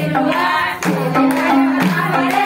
Thank you.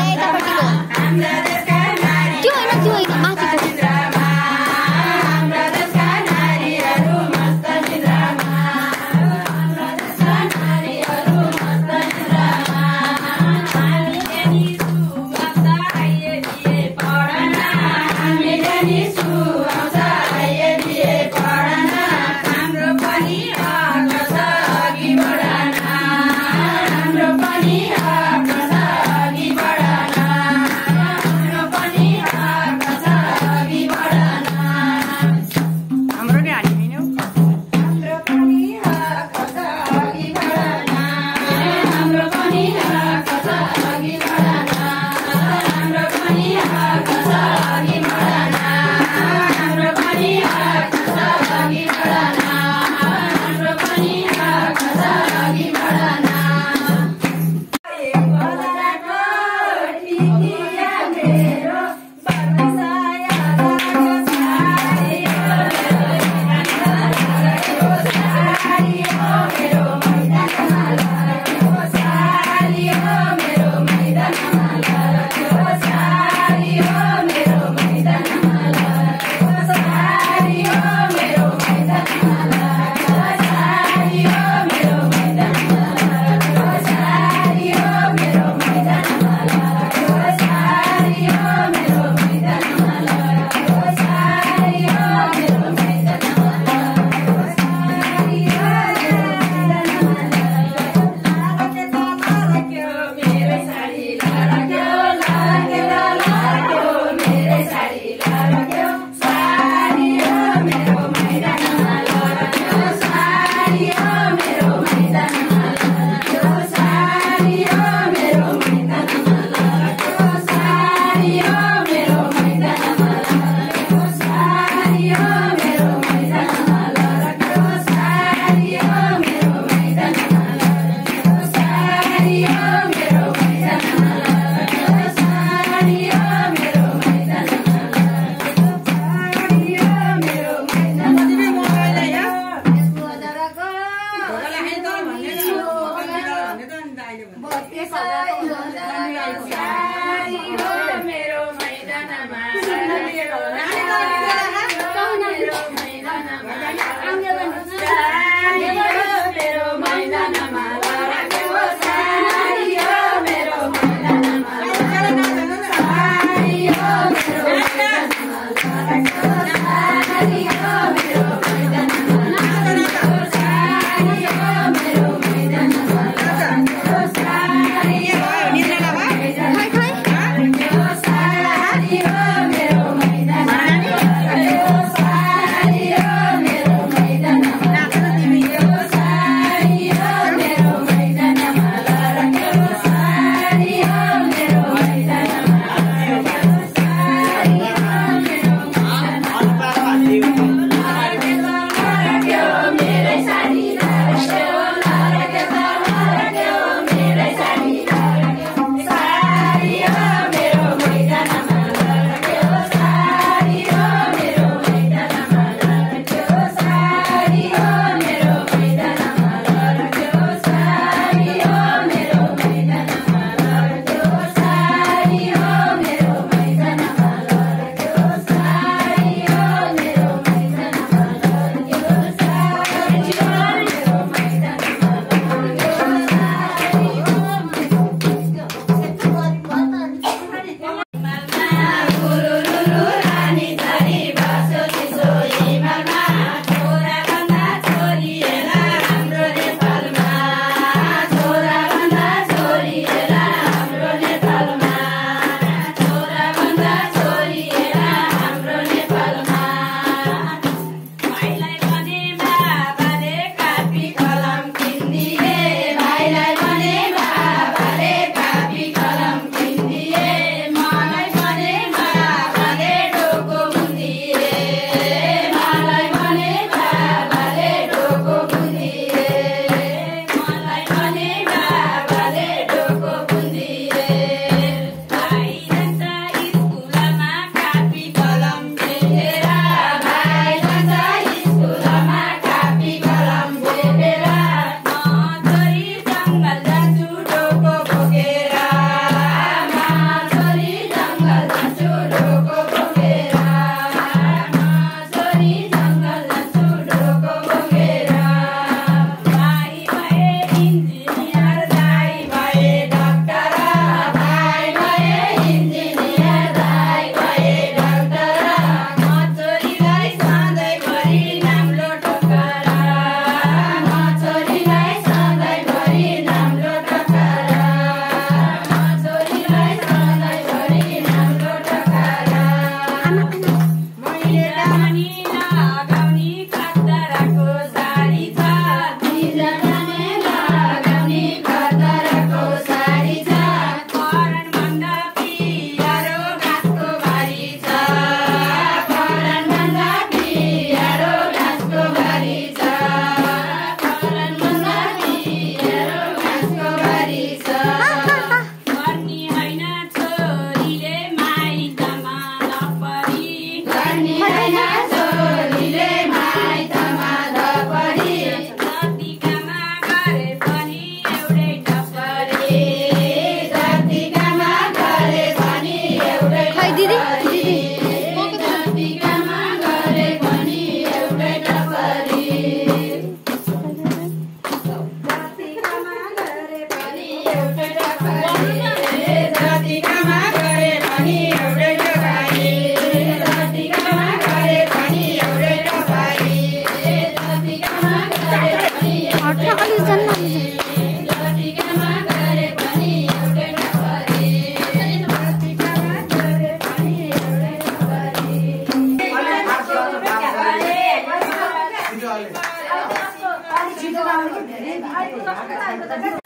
Anita Patilo. 哎 Thank you.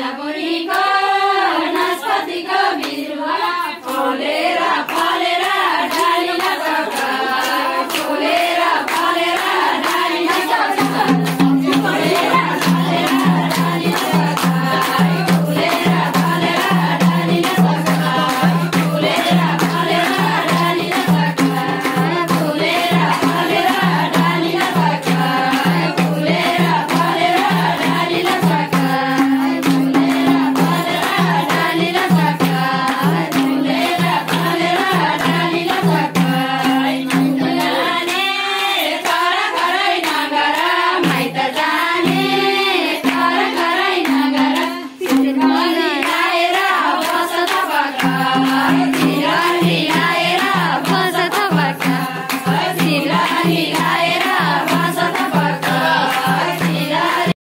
नपुरी नस्पतिको बिरुवा फलेर फलेर